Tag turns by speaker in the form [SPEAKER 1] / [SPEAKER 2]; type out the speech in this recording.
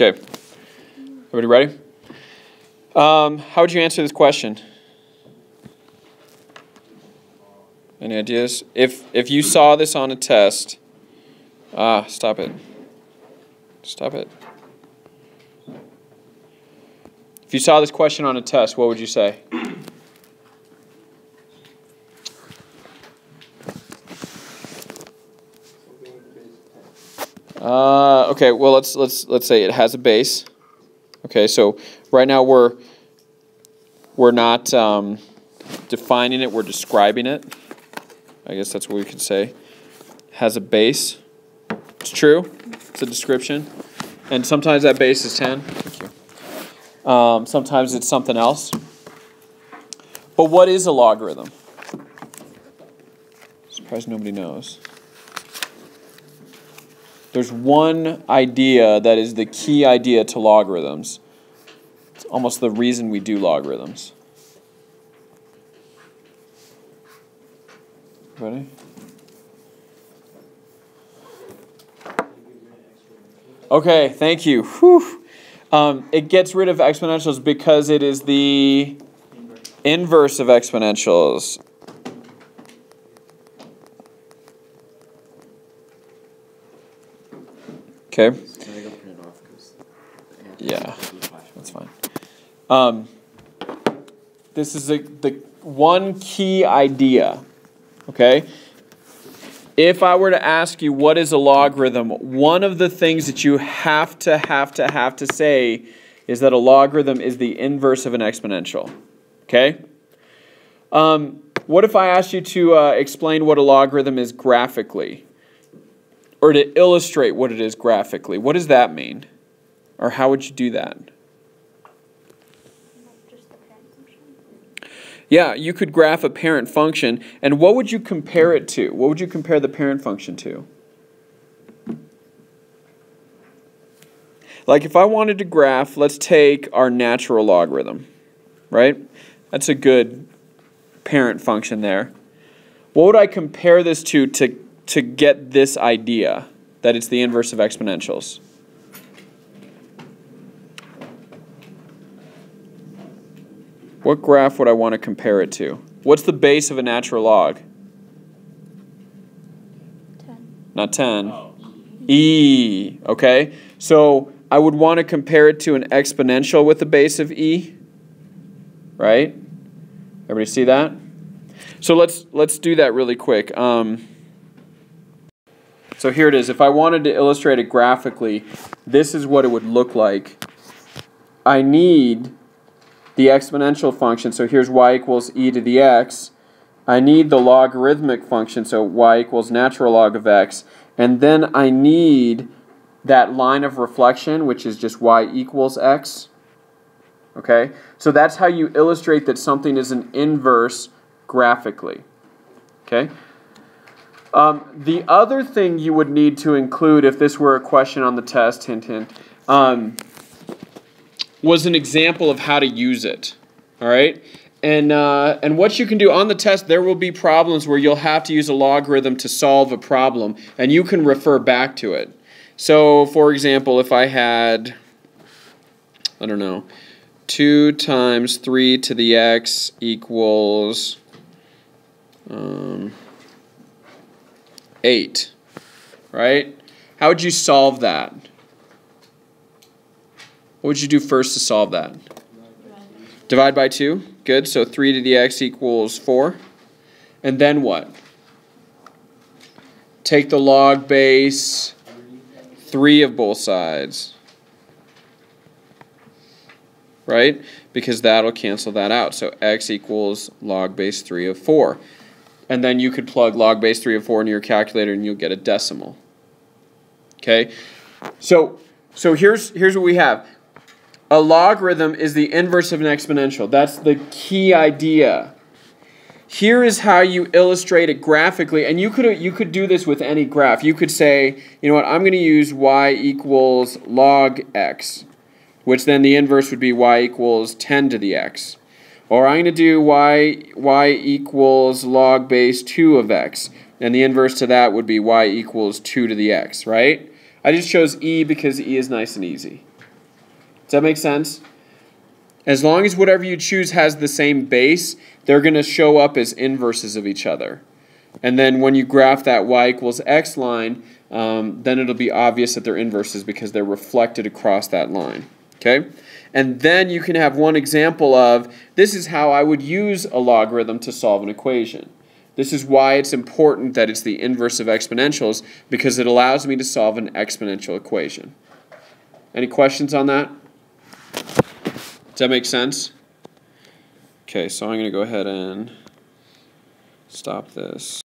[SPEAKER 1] Okay. Everybody ready? Um, how would you answer this question? Any ideas? If if you saw this on a test, ah, stop it. Stop it. If you saw this question on a test, what would you say? Uh, okay, well let's let's let's say it has a base. Okay, so right now we're we're not um, defining it; we're describing it. I guess that's what we could say. Has a base. It's true. It's a description, and sometimes that base is ten. Thank you. Um, sometimes it's something else. But what is a logarithm? Surprised nobody knows. There's one idea that is the key idea to logarithms. It's almost the reason we do logarithms. Ready? Okay, thank you. Um, it gets rid of exponentials because it is the inverse of exponentials. Okay. Yeah, that's fine. Um, this is a, the one key idea. Okay. If I were to ask you what is a logarithm, one of the things that you have to have to have to say is that a logarithm is the inverse of an exponential. Okay. Um, what if I asked you to uh, explain what a logarithm is graphically? Or to illustrate what it is graphically. What does that mean? Or how would you do that? Yeah, you could graph a parent function, and what would you compare it to? What would you compare the parent function to? Like if I wanted to graph, let's take our natural logarithm, right? That's a good parent function there. What would I compare this to to to get this idea that it's the inverse of exponentials? What graph would I want to compare it to? What's the base of a natural log? 10. Not 10. Oh. E, okay? So I would want to compare it to an exponential with the base of e, right? Everybody see that? So let's let's do that really quick. Um, so here it is. If I wanted to illustrate it graphically, this is what it would look like. I need the exponential function. So here's y equals e to the x. I need the logarithmic function, so y equals natural log of x. And then I need that line of reflection, which is just y equals x. Okay? So that's how you illustrate that something is an inverse graphically. Okay? Um, the other thing you would need to include if this were a question on the test, hint, hint, um, was an example of how to use it. All right? And, uh, and what you can do on the test, there will be problems where you'll have to use a logarithm to solve a problem, and you can refer back to it. So, for example, if I had, I don't know, 2 times 3 to the x equals, um, 8, right? How would you solve that? What would you do first to solve that? Divide by 2. Good. So 3 to the x equals 4. And then what? Take the log base 3 of both sides. Right? Because that'll cancel that out. So x equals log base 3 of 4 and then you could plug log base 3 of 4 into your calculator and you'll get a decimal. Okay? So, so here's, here's what we have. A logarithm is the inverse of an exponential. That's the key idea. Here is how you illustrate it graphically, and you could, you could do this with any graph. You could say, you know what, I'm going to use y equals log x, which then the inverse would be y equals 10 to the x. Or I'm going to do y, y equals log base 2 of x. And the inverse to that would be y equals 2 to the x, right? I just chose e because e is nice and easy. Does that make sense? As long as whatever you choose has the same base, they're going to show up as inverses of each other. And then when you graph that y equals x line, um, then it'll be obvious that they're inverses because they're reflected across that line. Okay? And then you can have one example of this is how I would use a logarithm to solve an equation. This is why it's important that it's the inverse of exponentials because it allows me to solve an exponential equation. Any questions on that? Does that make sense? Okay, so I'm going to go ahead and stop this.